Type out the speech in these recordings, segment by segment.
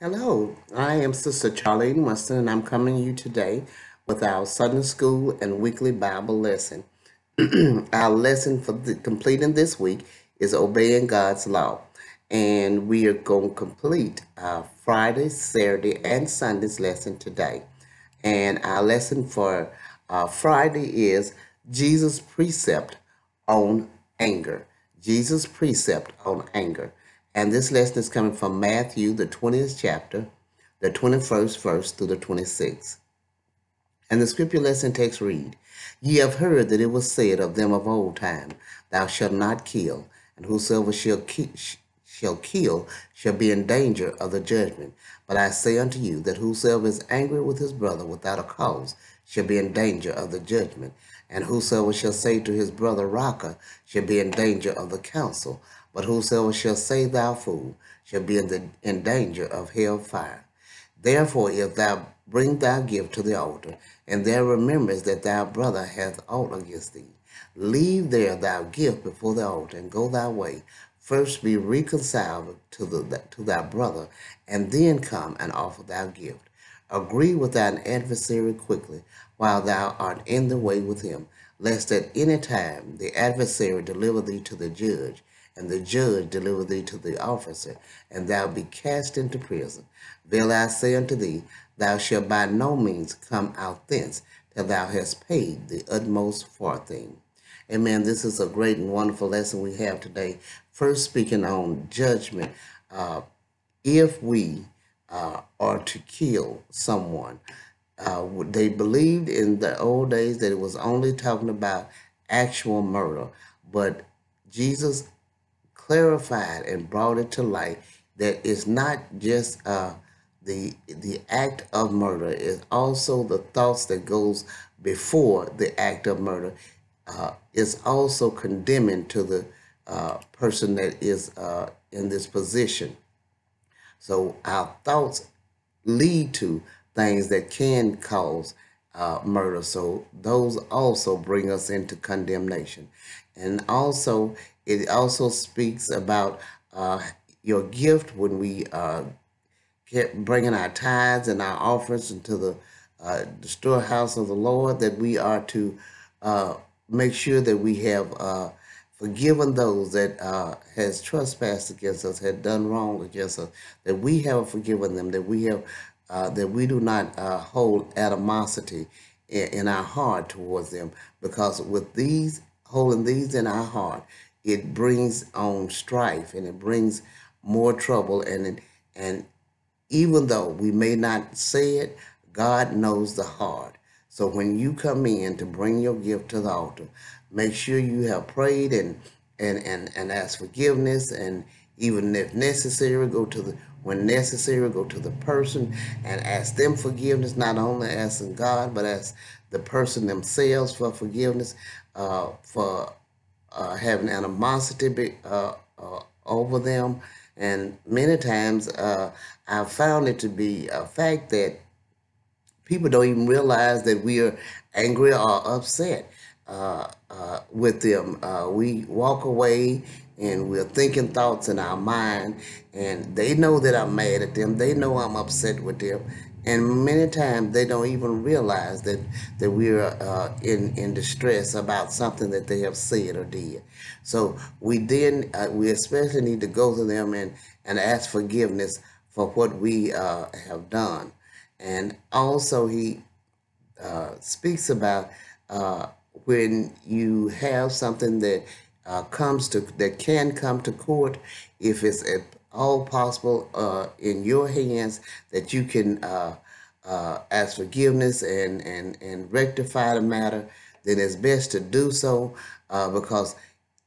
Hello, I am Sister Charlene Mustin, and I'm coming to you today with our Sunday School and Weekly Bible lesson. our lesson for the, completing this week is Obeying God's Law, and we are going to complete our Friday, Saturday, and Sunday's lesson today. And our lesson for uh, Friday is Jesus' precept on anger. Jesus' precept on anger. And this lesson is coming from Matthew, the 20th chapter, the 21st verse through the 26th. And the scripture lesson text read, Ye have heard that it was said of them of old time, Thou shalt not kill, and whosoever shall, ki- shall kill shall be in danger of the judgment. But I say unto you that whosoever is angry with his brother without a cause shall be in danger of the judgment. And whosoever shall say to his brother, Raca, shall be in danger of the council. But whosoever shall say, Thou fool, shall be in, the, in danger of hell fire. Therefore, if thou bring thy gift to the altar, and there remembers that thy brother hath aught against thee, leave there thy gift before the altar, and go thy way. First be reconciled to, the, to thy brother, and then come and offer thy gift. Agree with thine adversary quickly, while thou art in the way with him, lest at any time the adversary deliver thee to the judge, and the judge deliver thee to the officer, and thou be cast into prison. Verily I say unto thee, thou shalt by no means come out thence till thou hast paid the utmost farthing. Amen. This is a great and wonderful lesson we have today. First, speaking on judgment. Uh, if we uh, or to kill someone. Uh, they believed in the old days that it was only talking about actual murder, but Jesus clarified and brought it to light that it's not just uh, the the act of murder; it's also the thoughts that goes before the act of murder. Uh, is also condemning to the uh, person that is uh, in this position. So our thoughts lead to things that can cause uh, murder. So those also bring us into condemnation. And also, it also speaks about uh, your gift when we uh, get bringing our tithes and our offerings into the, uh, the storehouse of the Lord, that we are to uh, make sure that we have uh, forgiven those that uh, has trespassed against us, had done wrong against us, that we have forgiven them, that we have uh, that we do not uh, hold animosity in, in, our heart towards them, because with these holding these in our heart, it brings on strife and it brings more trouble, and and even though we may not say it, God knows the heart. So when you come in to bring your gift to the altar, make sure you have prayed and and and, and ask forgiveness and even if necessary go to the when necessary go to the person and ask them forgiveness not only asking god but ask the person themselves for forgiveness uh, for uh, having animosity be, uh, uh over them and many times uh, i've found it to be a fact that people don't even realize that we are angry or upset uh, uh, with them. We walk away and we're thinking thoughts in our mind, and they know that I'm mad at them. They know I'm upset with them. And many times they don't even realize that, that we're uh, in, in distress about something that they have said or did. So we then, uh, we especially need to go to them and, and ask forgiveness for what we uh, have done. And also he speaks about when you have something that uh, comes to that can come to court, if it's all possible uh, in your hands, that you can uh, uh ask forgiveness and, and, and rectify the matter, then it's best to do so uh, because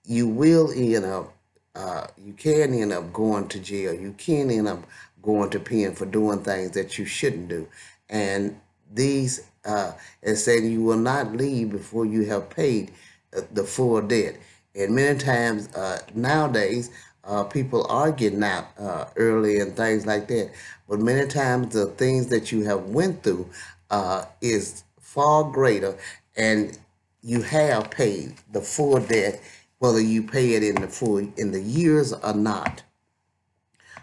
you will end up, uh, you can end up going to jail. You can end up going to pen for doing things that you shouldn't do. And these uh, and saying you will not leave before you have paid uh, the full debt. And many times uh, nowadays, uh, people are getting out uh, early and things like that. But many times the things that you have went through uh, is far greater, and you have paid the full debt, whether you pay it in the full in the years or not.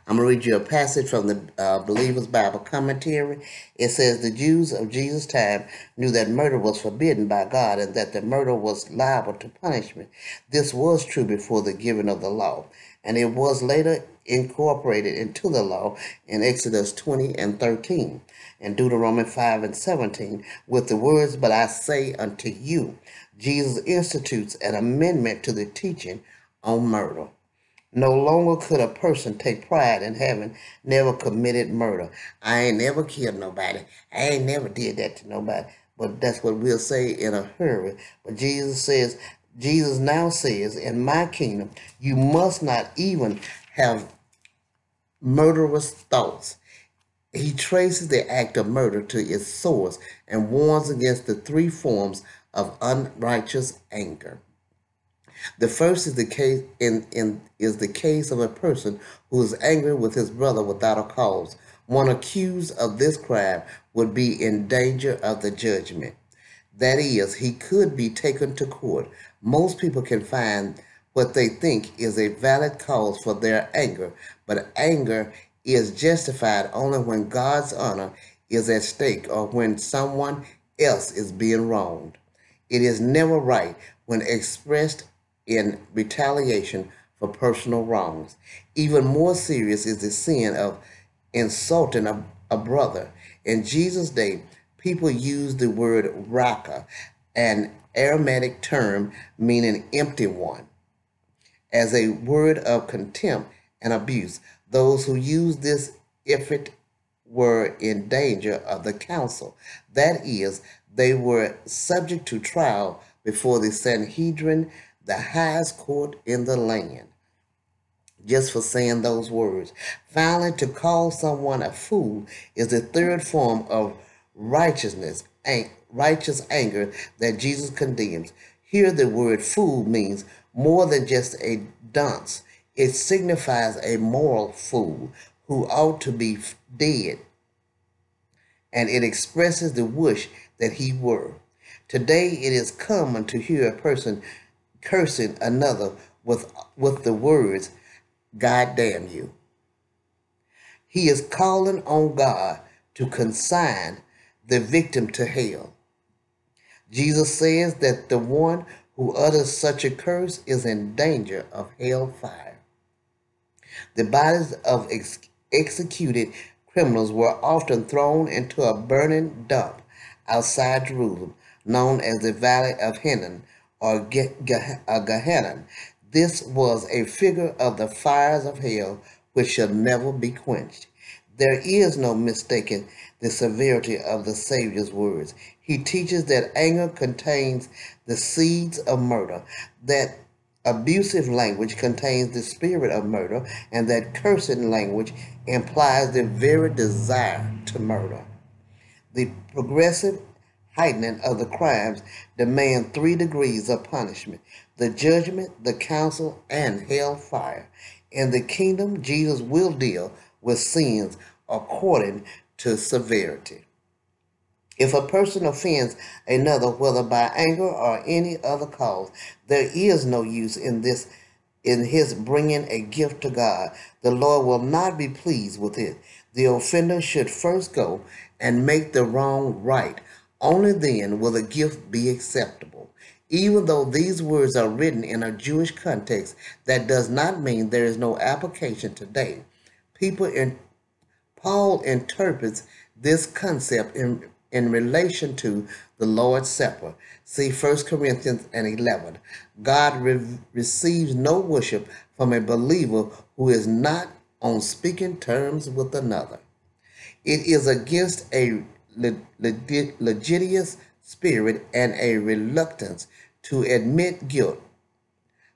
I'm going to read you a passage from the uh, Believer's Bible Commentary. It says, The Jews of Jesus' time knew that murder was forbidden by God and that the murder was liable to punishment. This was true before the giving of the law, and it was later incorporated into the law in Exodus 20 and 13 and Deuteronomy 5 and 17 with the words, But I say unto you, Jesus institutes an amendment to the teaching on murder. No longer could a person take pride in having never committed murder. I ain't never killed nobody. I ain't never did that to nobody. But that's what we'll say in a hurry. But Jesus says, Jesus now says, in my kingdom, you must not even have murderous thoughts. He traces the act of murder to its source and warns against the three forms of unrighteous anger. The first is the case in, in is the case of a person who is angry with his brother without a cause. One accused of this crime would be in danger of the judgment. That is, he could be taken to court. Most people can find what they think is a valid cause for their anger, but anger is justified only when God's honor is at stake or when someone else is being wronged. It is never right when expressed in retaliation for personal wrongs. Even more serious is the sin of insulting a, a brother. In Jesus' day, people used the word raca, an Aramaic term meaning empty one, as a word of contempt and abuse. Those who used this effort were in danger of the council. That is, they were subject to trial before the Sanhedrin the highest court in the land just for saying those words. Finally, to call someone a fool is the third form of righteousness, righteous anger that Jesus condemns. Here, the word fool means more than just a dunce. It signifies a moral fool who ought to be dead, and it expresses the wish that he were. Today, it is common to hear a person cursing another with, with the words, God damn you. He is calling on God to consign the victim to hell. Jesus says that the one who utters such a curse is in danger of hell fire. The bodies of ex executed criminals were often thrown into a burning dump outside Jerusalem, known as the Valley of Hinnom, or uh, Gehenna. This was a figure of the fires of hell which shall never be quenched. There is no mistaking the severity of the Savior's words. He teaches that anger contains the seeds of murder, that abusive language contains the spirit of murder, and that cursing language implies the very desire to murder. The progressive heightening of the crimes demand three degrees of punishment the judgment, the council, and hell fire. In the kingdom, Jesus will deal with sins according to severity. If a person offends another, whether by anger or any other cause, there is no use in this in his bringing a gift to God. The Lord will not be pleased with it. The offender should first go and make the wrong right only then will the gift be acceptable. Even though these words are written in a Jewish context, that does not mean there is no application today. People in Paul interprets this concept in, in relation to the Lord's Supper. See 1 Corinthians and 11. God re receives no worship from a believer who is not on speaking terms with another. It is against a litigious spirit and a reluctance to admit guilt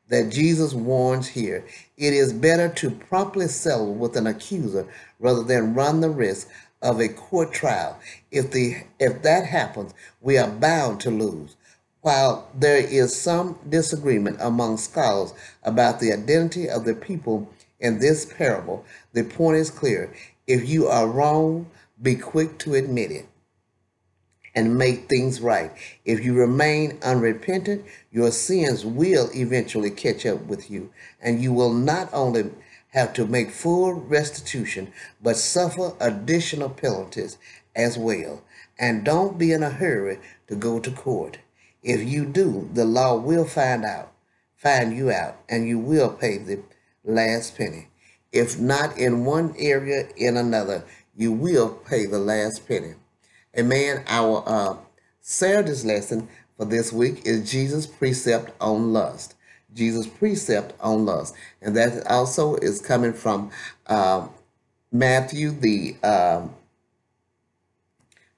that Jesus warns here. It is better to promptly settle with an accuser rather than run the risk of a court trial. If the if that happens, we are bound to lose. While there is some disagreement among scholars about the identity of the people in this parable, the point is clear. If you are wrong, be quick to admit it and make things right. If you remain unrepentant, your sins will eventually catch up with you, and you will not only have to make full restitution, but suffer additional penalties as well. And don't be in a hurry to go to court. If you do, the law will find out, find you out, and you will pay the last penny. If not in one area, in another, you will pay the last penny. Amen. Our uh, Saturday's lesson for this week is Jesus' precept on lust. Jesus' precept on lust. And that also is coming from uh, Matthew, the um,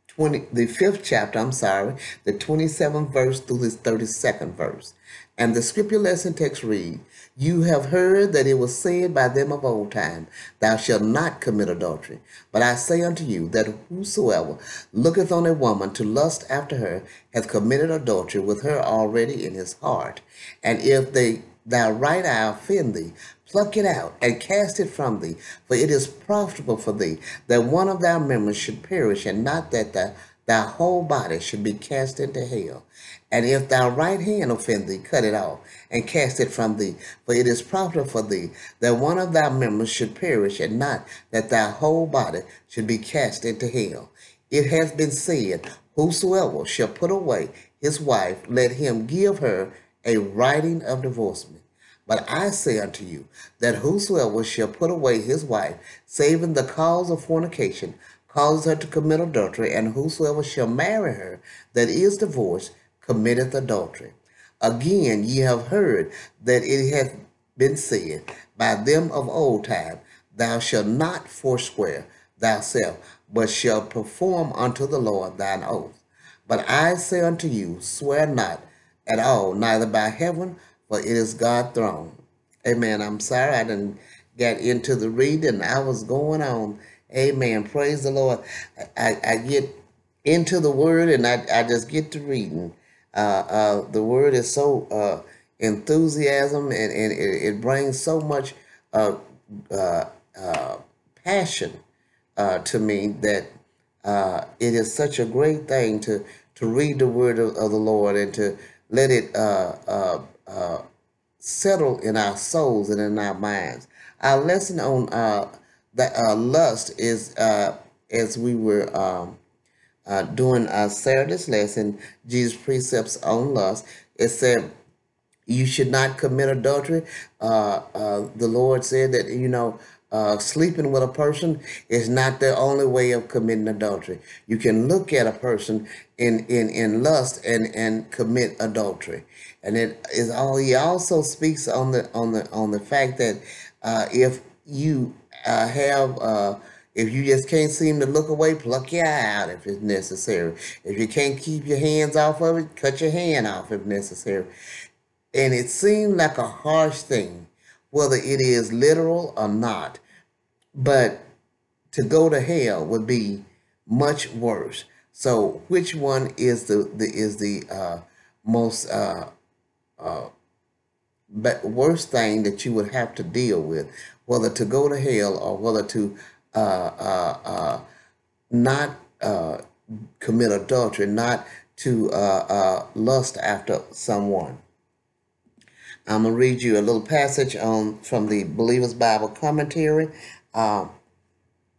20, the fifth chapter, I'm sorry, the 27th verse through the 32nd verse. And the scripture lesson text read, You have heard that it was said by them of old time, Thou shalt not commit adultery. But I say unto you that whosoever looketh on a woman to lust after her hath committed adultery with her already in his heart. And if they thy right eye offend thee, pluck it out and cast it from thee, for it is profitable for thee that one of thy members should perish, and not that thy, thy whole body should be cast into hell. And if thy right hand offend thee, cut it off and cast it from thee. For it is profitable for thee that one of thy members should perish, and not that thy whole body should be cast into hell. It has been said, Whosoever shall put away his wife, let him give her a writing of divorcement. But I say unto you that whosoever shall put away his wife, saving the cause of fornication, causes her to commit adultery, and whosoever shall marry her that is divorced, committeth adultery. Again, ye have heard that it hath been said by them of old time, Thou shalt not forswear thyself, but shalt perform unto the Lord thine oath. But I say unto you, swear not at all, neither by heaven, for it is God's throne. Amen. I'm sorry I didn't get into the reading. I was going on. Amen. Praise the Lord. I, I get into the word and I, I just get to reading. Uh, uh, the word is so uh, enthusiasm and, and it, it brings so much uh, uh, uh, passion to me that it is such a great thing to, to read the word of, of the Lord and to let it settle in our souls and in our minds. Our lesson on the lust is as we were um, uh, doing uh, Saturday's lesson, Jesus' precepts on lust, it said you should not commit adultery. Uh, uh, the Lord said that, you know, uh, sleeping with a person is not the only way of committing adultery. You can look at a person in, in, in lust and, and commit adultery. And it is all he also speaks on the on the on the fact that uh, if you uh, have uh, if you just can't seem to look away, pluck your eye out if it's necessary. If you can't keep your hands off of it, cut your hand off if necessary. And it seemed like a harsh thing, whether it is literal or not. But to go to hell would be much worse. So, which one is the, the is the uh, most uh, uh, worst thing that you would have to deal with, whether to go to hell or whether to uh, uh, uh, not commit adultery, not to lust after someone. I'm going to read you a little passage on from the Believer's Bible Commentary uh,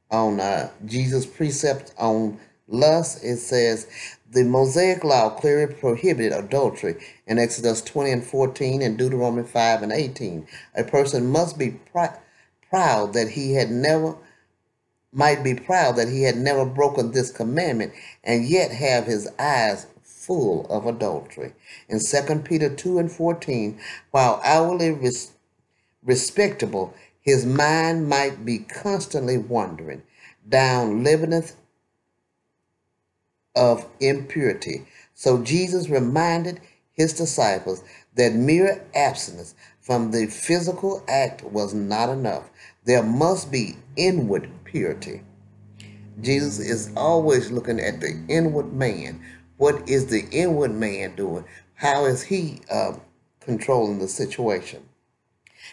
on uh, Jesus' precept on lust. It says, the Mosaic law clearly prohibited adultery in Exodus 20 and 14 and Deuteronomy 5 and 18. A person must be pr proud that he had never might be proud that he had never broken this commandment and yet have his eyes full of adultery. In 2 Peter 2 and 14, while outwardly res respectable, his mind might be constantly wandering down labyrinth of impurity. So Jesus reminded his disciples that mere abstinence from the physical act was not enough. There must be inward purity. Jesus is always looking at the inward man. What is the inward man doing? How is he uh, controlling the situation?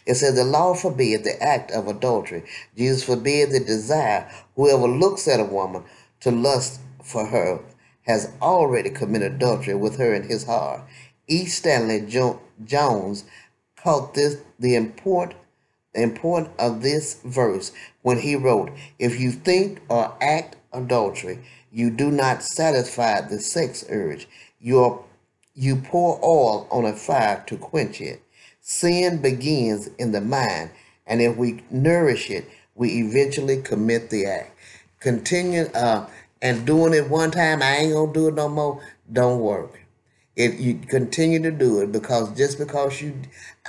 It says the law forbid the act of adultery. Jesus forbid the desire. Whoever looks at a woman to lust for her has already committed adultery with her in his heart. E. Stanley jo Jones caught this the import the importance of this verse when he wrote, If you think or act adultery, you do not satisfy the sex urge. You, you pour oil on a fire to quench it. Sin begins in the mind, and if we nourish it, we eventually commit the act. Continue uh, and doing it one time, I ain't gonna do it no more, don't work. If you continue to do it, because just because you,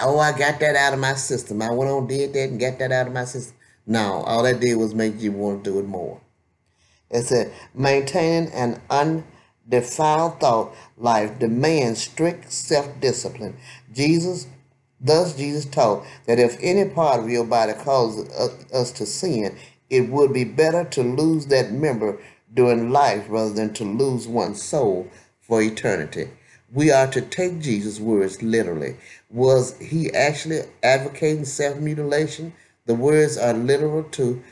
oh, I got that out of my system, I went on, did that, and got that out of my system. No, all that did was make you want to do it more. It said, maintaining an undefiled thought life demands strict self discipline. Jesus Thus, Jesus taught that if any part of your body causes us to sin, it would be better to lose that member during life rather than to lose one's soul for eternity. We are to take Jesus' words literally. Was he actually advocating self mutilation? The words are literal to,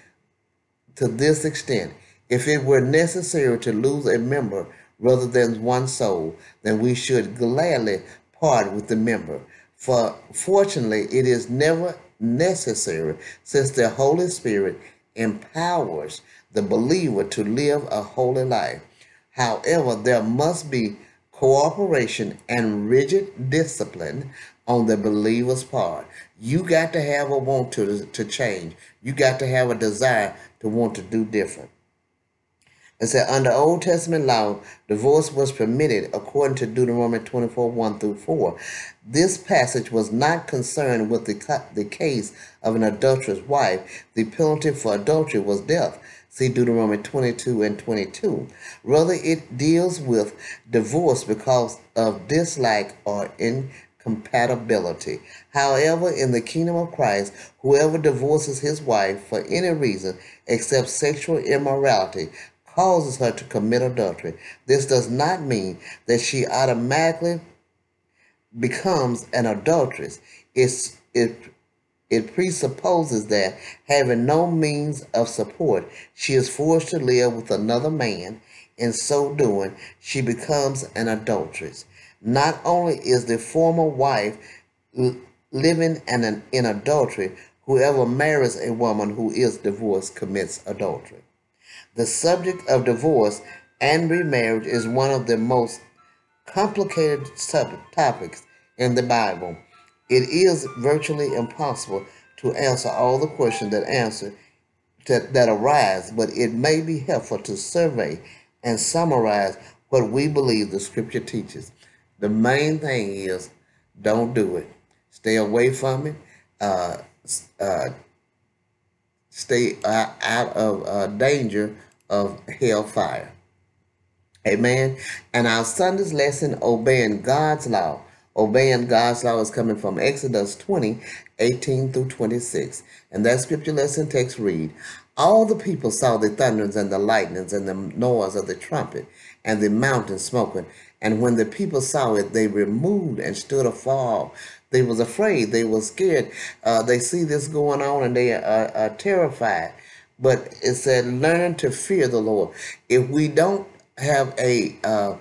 to this extent. If it were necessary to lose a member rather than one soul, then we should gladly part with the member. For fortunately, it is never necessary since the Holy Spirit empowers the believer to live a holy life. However, there must be cooperation and rigid discipline on the believer's part. You got to have a want to, to change. You got to have a desire to want to do different. It said, under Old Testament law, divorce was permitted according to Deuteronomy 24 1 through 4. This passage was not concerned with the, the case of an adulterous wife. The penalty for adultery was death. See Deuteronomy 22 and 22. Rather, it deals with divorce because of dislike or incompatibility. However, in the kingdom of Christ, whoever divorces his wife for any reason except sexual immorality causes her to commit adultery. This does not mean that she automatically becomes an adulteress. It's, it, it presupposes that having no means of support, she is forced to live with another man. In so doing, she becomes an adulteress. Not only is the former wife living in, in adultery, whoever marries a woman who is divorced commits adultery. The subject of divorce and remarriage is one of the most complicated topics in the Bible. It is virtually impossible to answer all the questions that answer that, that arise, but it may be helpful to survey and summarize what we believe the scripture teaches. The main thing is don't do it. Stay away from it. Uh, uh, stay out of uh, danger of hellfire. Amen. And our Sunday's lesson, obeying God's law. Obeying God's law is coming from Exodus 20, 18 through 26. And that scripture lesson text read, All the people saw the thunders and the lightnings and the noise of the trumpet and the mountain smoking. And when the people saw it, they removed and stood afar they was afraid. They was scared. Uh, they see this going on and they are, are terrified. But it said, learn to fear the Lord. If we don't have a uh,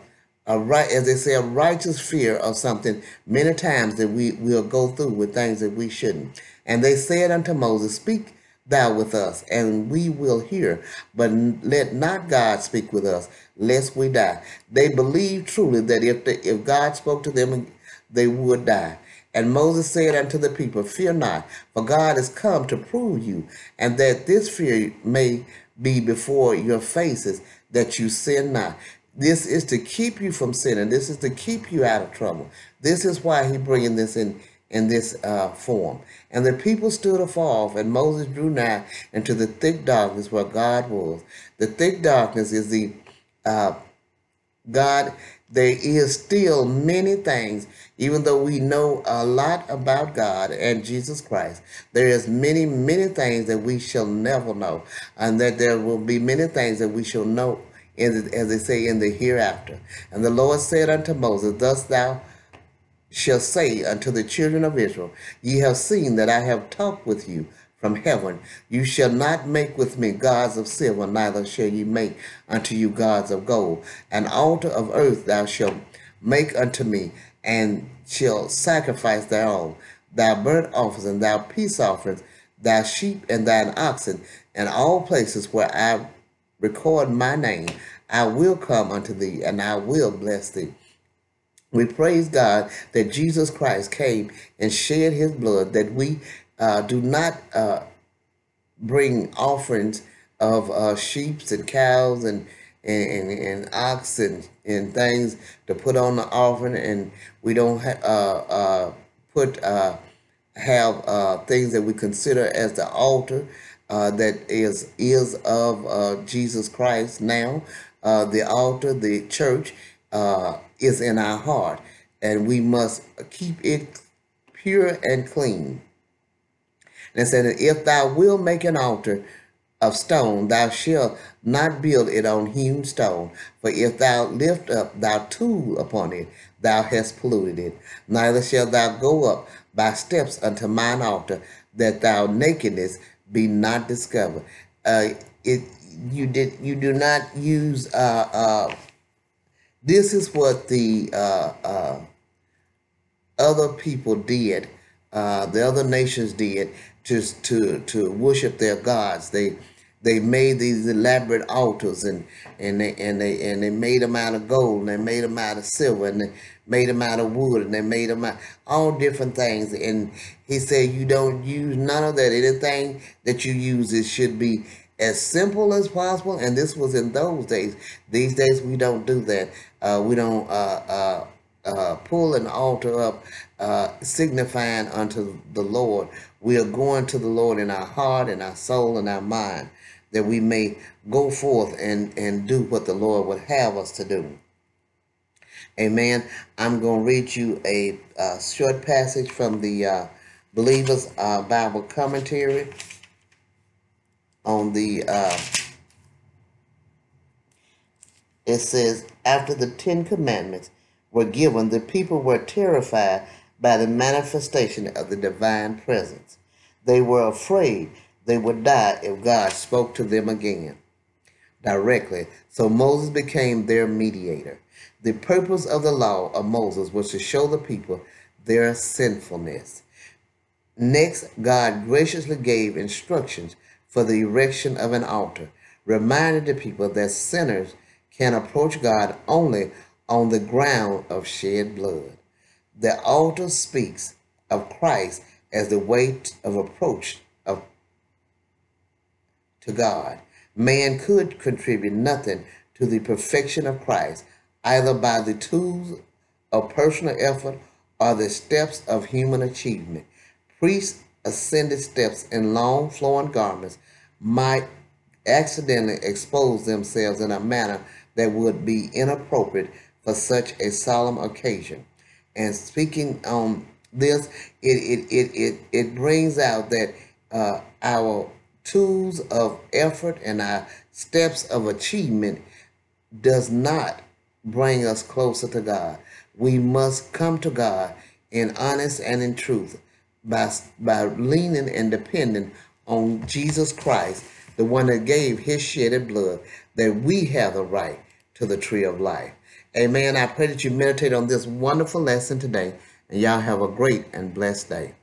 a right, as they say, a righteous fear of something, many times that we will go through with things that we shouldn't. And they said unto Moses, Speak thou with us, and we will hear. But let not God speak with us, lest we die. They believed truly that if the, if God spoke to them, they would die. And Moses said unto the people, Fear not, for God is come to prove you, and that this fear may be before your faces, that you sin not. This is to keep you from sinning. This is to keep you out of trouble. This is why he bringing this in in this uh, form. And the people stood afar off, and Moses drew nigh into the thick darkness where God was. The thick darkness is the uh, God there is still many things even though we know a lot about god and jesus christ there is many many things that we shall never know and that there will be many things that we shall know in the, as they say in the hereafter and the lord said unto moses thus thou shalt say unto the children of israel ye have seen that i have talked with you from heaven. You shall not make with me gods of silver, neither shall ye make unto you gods of gold. An altar of earth thou shalt make unto me, and shall sacrifice thereon. Thy burnt offerings and thy peace offerings thy sheep and thine oxen, and all places where I record my name, I will come unto thee, and I will bless thee. We praise God that Jesus Christ came and shed his blood, that we uh, do not uh, bring offerings of uh, sheep and cows and and, and, and and, and things to put on the offering, and we don't ha- uh, uh, put uh, have uh, things that we consider as the altar uh, that is is of uh, Jesus Christ now. Uh, the altar, the church, uh, is in our heart, and we must keep it pure and clean. And it said, If thou wilt make an altar of stone, thou shalt not build it on hewn stone. For if thou lift up thy tool upon it, thou hast polluted it. Neither shalt thou go up by steps unto mine altar, that thou nakedness be not discovered. Uh, it you did you do not use uh, uh, this is what the uh, uh, other people did, uh, the other nations did, just to to worship their gods. They they made these elaborate altars and and they and they and they made them out of gold and they made them out of silver and they made them out of wood and they made them out all different things. And he said you don't use none of that. Anything that you use it should be as simple as possible. And this was in those days. These days we don't do that. Uh, we don't uh, uh, uh, pull an altar up, uh, signifying unto the Lord. We are going to the Lord in our heart, and our soul, and our mind, that we may go forth and, and do what the Lord would have us to do. Amen. I'm going to read you a, uh short passage from the uh, Believer's uh, Bible Commentary on the, uh, it says, after the Ten Commandments were given, the people were terrified by the manifestation of the divine presence. They were afraid they would die if God spoke to them again directly. So Moses became their mediator. The purpose of the law of Moses was to show the people their sinfulness. Next, God graciously gave instructions for the erection of an altar, reminding the people that sinners can approach God only on the ground of shed blood. The altar speaks of Christ as the way of approach of, to God. Man could contribute nothing to the perfection of Christ, either by the tools of personal effort or the steps of human achievement. Priests ascended steps in long flowing garments might accidentally expose themselves in a manner that would be inappropriate for such a solemn occasion. And speaking on this, it it it it, it brings out that uh, our tools of effort and our steps of achievement does not bring us closer to God. We must come to God in honest and in truth by, by leaning and depending on Jesus Christ, the one that gave his shedded blood, that we have the right to the tree of life. Amen. I pray that you meditate on this wonderful lesson today, and y'all have a great and blessed day.